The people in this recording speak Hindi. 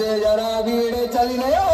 से जरा भीड़ चल गया।